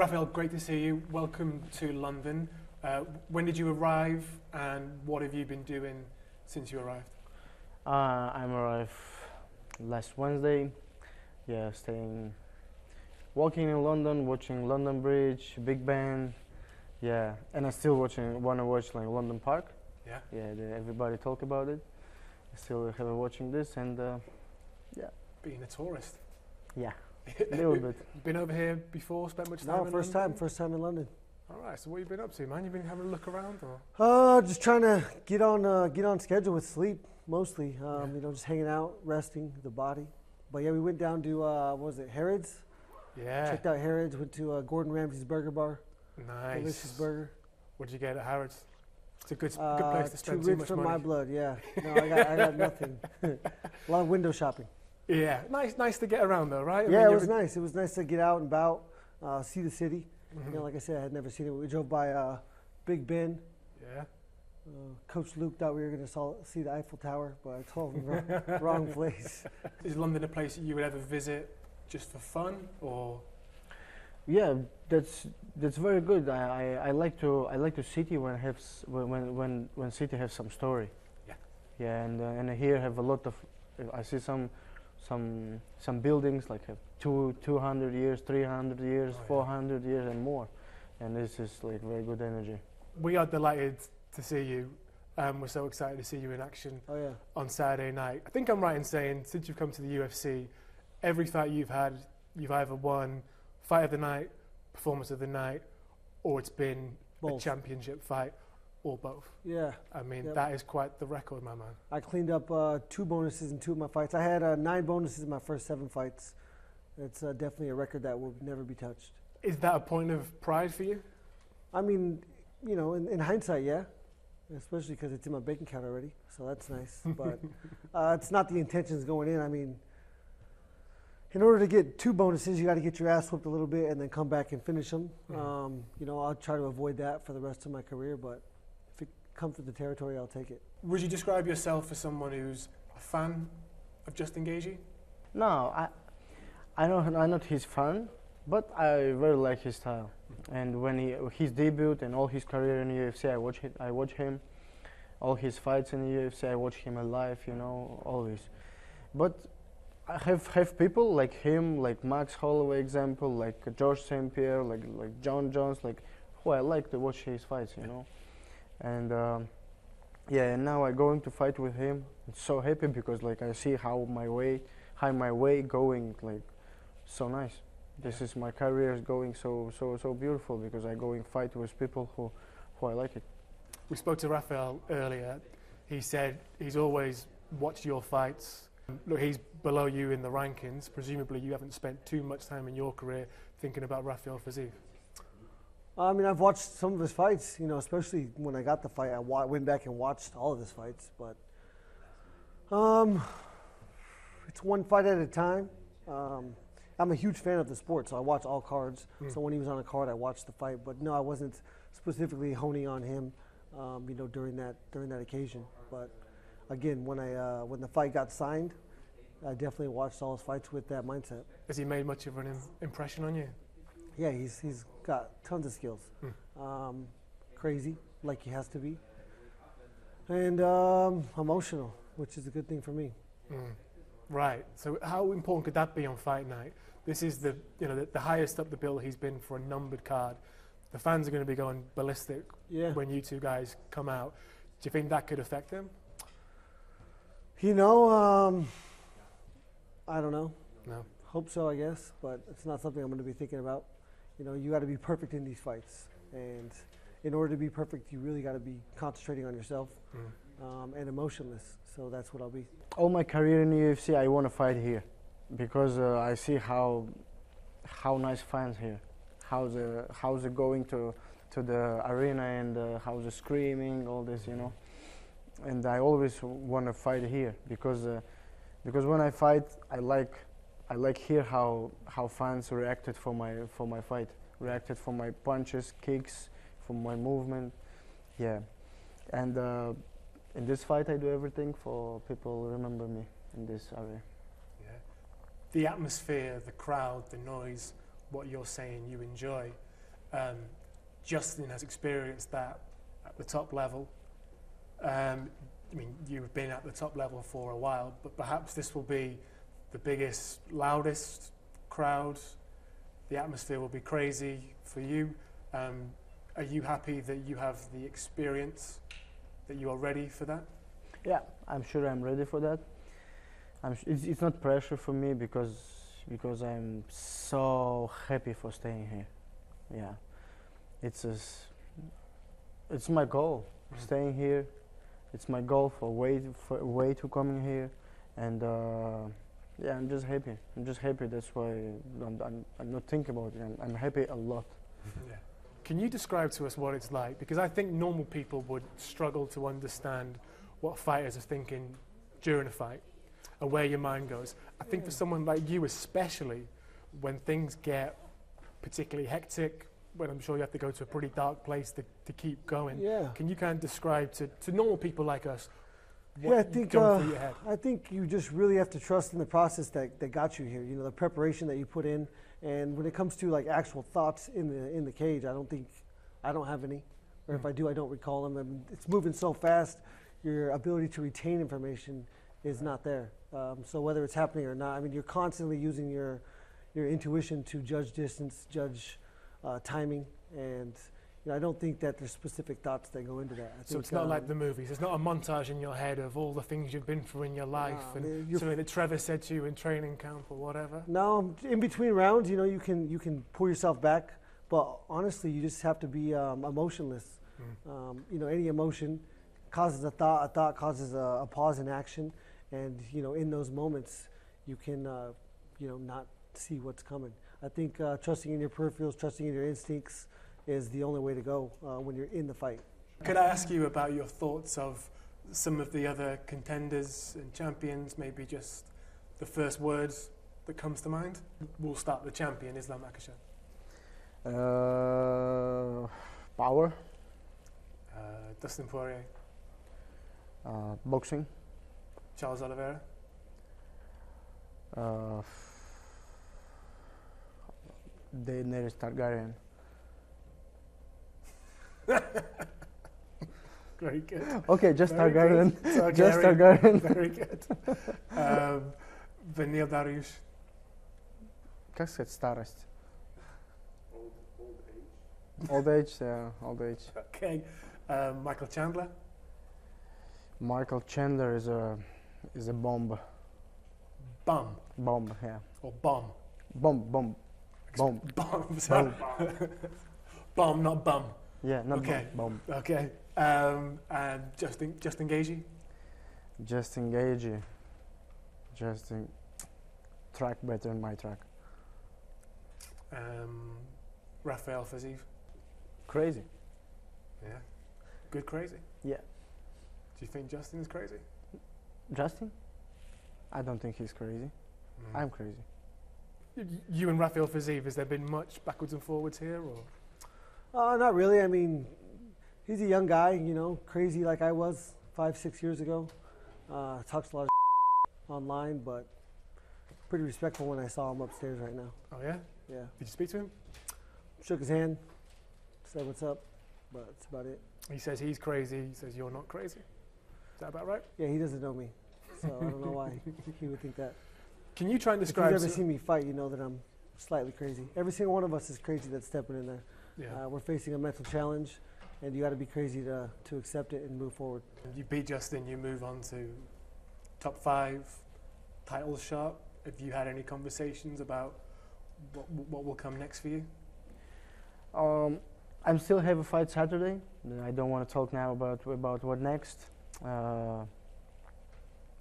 Rafael, great to see you. Welcome to London. Uh, when did you arrive, and what have you been doing since you arrived? Uh, I'm arrived last Wednesday. Yeah, staying, walking in London, watching London Bridge, Big Ben. Yeah, and I still watching. Want to watch like London Park. Yeah. Yeah, the, everybody talk about it. I still have a watching this, and uh, Being a tourist. yeah, bit. Been over here before? Spent much time? No, in first London? time, first time in London. All right. So what have you been up to, man? You been having a look around, or? Uh, just trying to get on uh, get on schedule with sleep mostly. Um, Yeah. You know, just hanging out, resting the body. But yeah, we went down to uh, what was it Harrods? Yeah. Checked out Harrods. Went to uh, Gordon Ramsay's Burger Bar. Nice. Delicious burger. What did you get at Harrods? It's a good, good Uh, place to too spend too rich much for my blood. Yeah. No, I got I got nothing. a lot of window shopping. Yeah, nice, nice to get around though, right? I yeah, mean, it was nice. It was nice to get out and about, uh, see the city. Mhm. You know, like I said, I had never seen it. We drove by uh, Big Ben. Yeah. Uh, Coach Luke thought we were going to see the Eiffel Tower, but I told him wrong, wrong place. Is London a place that you would ever visit just for fun, or? Yeah, that's that's very good. I, I, I like to I like to city when have s- when when when, when city have some story. Yeah. Yeah, and uh, and here have a lot of. I see some some some buildings like have two two hundred years, three hundred years, Oh, yeah. four hundred years, and more, and this is like very good energy. We are delighted to see you. Um, we're so excited to see you in action Oh, yeah. on Saturday night. I think I'm right in saying since you've come to the UFC, every fight you've had, you've either won fight of the night, performance of the night, or it's been a championship fight, or both. Yeah. I mean, Yep. that is quite the record, my man. I cleaned up uh, two bonuses in two of my fights. I had uh, nine bonuses in my first seven fights. It's uh, definitely a record that will never be touched. Is that a point of pride for you? I mean, you know, in, in hindsight, yeah. Especially because it's in my bank account already, so that's nice. But uh, it's not the intentions going in. I mean, in order to get two bonuses, you got to get your ass whooped a little bit and then come back and finish them. Mhm. Um, you know, I'll try to avoid that for the rest of my career. But comes with the territory, I'll take it. Would you describe yourself as someone who's a fan of Justin Gaethje? No, I I know I'm not his fan, but I very like his style. Mm-hmm. And when he his debut and all his career in UFC, I watch it. I watch him, all his fights in the UFC. I watch him alive, you know, always. But I have have people like him, like Max Holloway, example, like George St Pierre, like like Jon Jones, like who I like to watch his fights, you know. And um, yeah, and now I'm going to fight with him. I'm so happy because like I see how my way, how my way going like so nice. This Yeah. is my career is going so so so beautiful because I go going fight with people who who I like it. We spoke to Rafael earlier. He said he's always watched your fights. Look, he's below you in the rankings. Presumably, you haven't spent too much time in your career thinking about Rafael Fiziev. I mean, I've watched some of his fights. You know, especially when I got the fight, I wa- went back and watched all of his fights. But um, it's one fight at a time. Um, I'm a huge fan of the sport, so I watch all cards. Mm. So when he was on a card, I watched the fight. But no, I wasn't specifically honing on him. Um, you know, during that during that occasion. But again, when I uh, when the fight got signed, I definitely watched all his fights with that mindset. Has he made much of an im- impression on you? Yeah, he's he's got tons of skills. Um, crazy, like he has to be, and um, emotional, which is a good thing for me. Mm. Right. So, how important could that be on fight night? This is the you know the, the highest up the bill he's been for a numbered card. The fans are going to be going ballistic Yeah, when you two guys come out. Do you think that could affect him? you know, um, I don't know. No. Hope so, I guess, but it's not something I'm going to be thinking about. You know, you got to be perfect in these fights, and in order to be perfect, you really got to be concentrating on yourself Mm. um, and emotionless. So that's what I'll be. All my career in the UFC, I want to fight here because uh, I see how how nice fans here, how the how's it going to to the arena and uh, how's the screaming, all this, you know. And I always want to fight here because uh, because when I fight, I like I like hear how how fans reacted for my for my fight, reacted for my punches, kicks, for my movement, yeah. And uh, in this fight, I do everything for people remember me in this area. Yeah. The atmosphere, the crowd, the noise, what you're saying you enjoy. Um, Justin has experienced that at the top level. Um, I mean, you've been at the top level for a while, but perhaps this will be the biggest, loudest crowd. The atmosphere will be crazy for you. Um, are you happy that you have the experience, that you are ready for that? Yeah, I'm sure I'm ready for that. I'm sh- it's, it's not pressure for me because because I'm so happy for staying here. Yeah, it's a it's my goal Mhm. staying here. It's my goal for way for way to coming here, and uh, yeah, I'm just happy. I'm just happy. That's why I'm, I'm, I'm not thinking about it. I'm, I'm happy a lot. Yeah. Can you describe to us what it's like? Because I think normal people would struggle to understand what fighters are thinking during a fight and where your mind goes. I think for hmm. someone like you, especially when things get particularly hectic, when I'm sure you have to go to a pretty dark place to, to keep going. Yeah. Can you kind of describe to, to normal people like us what Yeah, I think, uh, through your head? I think you just really have to trust in the process that, that got you here. You know, the preparation that you put in, and when it comes to like actual thoughts in the in the cage, I don't think I don't have any, or if Mm. I do, I don't recall them. I mean, it's moving so fast, your ability to retain information is not there. Um, so whether it's happening or not, I mean, you're constantly using your your intuition to judge distance, judge uh, timing, and you know, I don't think that there's specific thoughts that go into that. I So think, it's not like um, the movies. It's not a montage in your head of all the things you've been through in your life Nah, and something that Trevor said to you in training camp or whatever. No, in between rounds, you know, you can you can pull yourself back, but honestly, you just have to be um, emotionless. Mm. Um, you know, any emotion causes a thought. A thought causes a, a pause in action, and you know, in those moments, you can uh, you know not see what's coming. I think uh, trusting in your peripherals, trusting in your instincts, is the only way to go uh, when you're in the fight. Could I ask you about your thoughts of some of the other contenders and champions? Maybe just the first words that comes to mind. We'll start with the champion, Islam Makhachev. Uh, power, Uh, Dustin Poirier, uh, boxing, Charles Oliveira, uh, Daenerys Targaryen. Very good. Okay, just Very garden. Targaryen. Just garden. Very good. Um, Beneil Dariush. Как сказать старость? Old, age. Yeah, old age. Okay. Um, Michael Chandler. Michael Chandler is a is a bomb. Bomb. Bomb, yeah. Or bomb. Bomb, bomb. Bomb. Bomb, bomb. bomb, not bum yeah, not Okay. bomb, bomb. Okay. Um, and Justin Justin Gaethje, Just engage, you. just track better than my track. um, Rafael Fiziev. Crazy. Yeah. Good crazy. Yeah. Do you think Justin is crazy? Justin? I don't think he's crazy. Mm. I'm crazy. You and Rafael Fiziev, has there been much backwards and forwards here, or Uh, not really. I mean, he's a young guy, you know, crazy like I was five, six years ago. Uh, talks a lot of online, but pretty respectful when I saw him upstairs right now. oh yeah? Yeah. Did you speak to him? Shook his hand, said what's up, but that's about it. He says he's crazy. He says you're not crazy. Is that about right? Yeah, he doesn't know me, so I don't know why he would think that. Can you try and describe? If you've ever seen me fight, you know that I'm slightly crazy. Every single one of us is crazy that's stepping in there. Yeah. Uh, we're facing a mental challenge, and you got to be crazy to, to accept it and move forward. you beat Justin. You move on to top five, title shot. Have you had any conversations about what, what will come next for you? Um, I'm still have a fight Saturday. I don't want to talk now about about what next. Uh,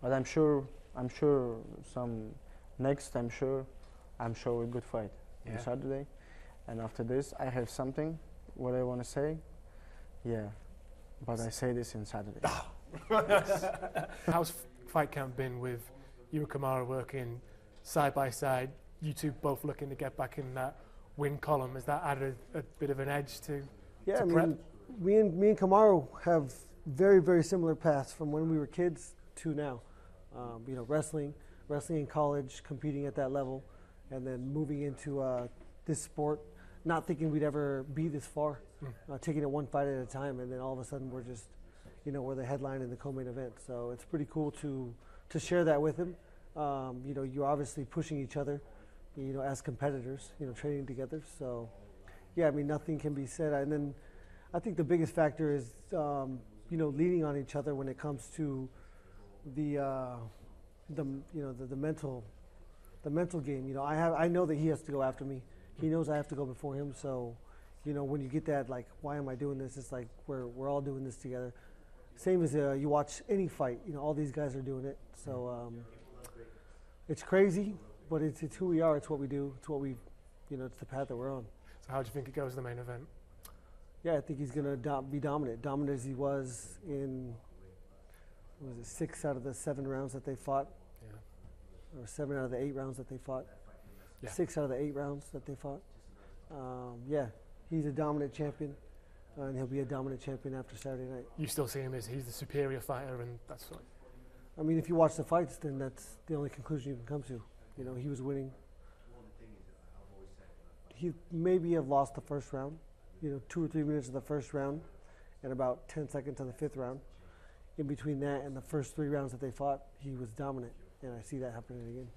but I'm sure I'm sure some next. I'm sure I'm sure a good fight Yeah. on Saturday. And after this, I have something what I want to say. Yeah, but I say this in Saturday. How's fight camp been with you and Kamaru working side by side? You two both looking to get back in that win column. Has that added a, a bit of an edge to? Yeah, to I prep? mean, me and me and Kamaru have very very similar paths from when we were kids to now. Um, you know, wrestling, wrestling in college, competing at that level, and then moving into uh, this sport not thinking we'd ever be this far, Mm. uh, taking it one fight at a time, and then all of a sudden we're just, you know, we're the headline in the co-main event. So it's pretty cool to to share that with him. Um, you know, you're obviously pushing each other, you know, as competitors, you know, training together. So, yeah, I mean, nothing can be said. And then I think the biggest factor is, um, you know, leaning on each other when it comes to the, uh, the you know, the, the mental, the mental game. You know, I have, I know that he has to go after me. He knows I have to go before him. So, you know, when you get that, like, why am I doing this? It's like we're we're all doing this together. Same as uh, you watch any fight. You know, all these guys are doing it. So um, it's crazy, but it's it's who we are. It's what we do. It's what we, you know, it's the path that we're on. So how do you think it goes in the main event? Yeah, I think he's going to do- be dominant, dominant as he was in what was it six out of the seven rounds that they fought, Yeah. or seven out of the eight rounds that they fought. Yeah. Six out of the eight rounds that they fought. Um, yeah, he's a dominant champion, uh, and he'll be a dominant champion after Saturday night. You still see him as he's the superior fighter, and that's what. I mean, if you watch the fights, then that's the only conclusion you can come to. You know, he was winning. He maybe have lost the first round, you know, two or three minutes of the first round, and about 10 seconds of the fifth round. In between that and the first three rounds that they fought, he was dominant, and I see that happening again.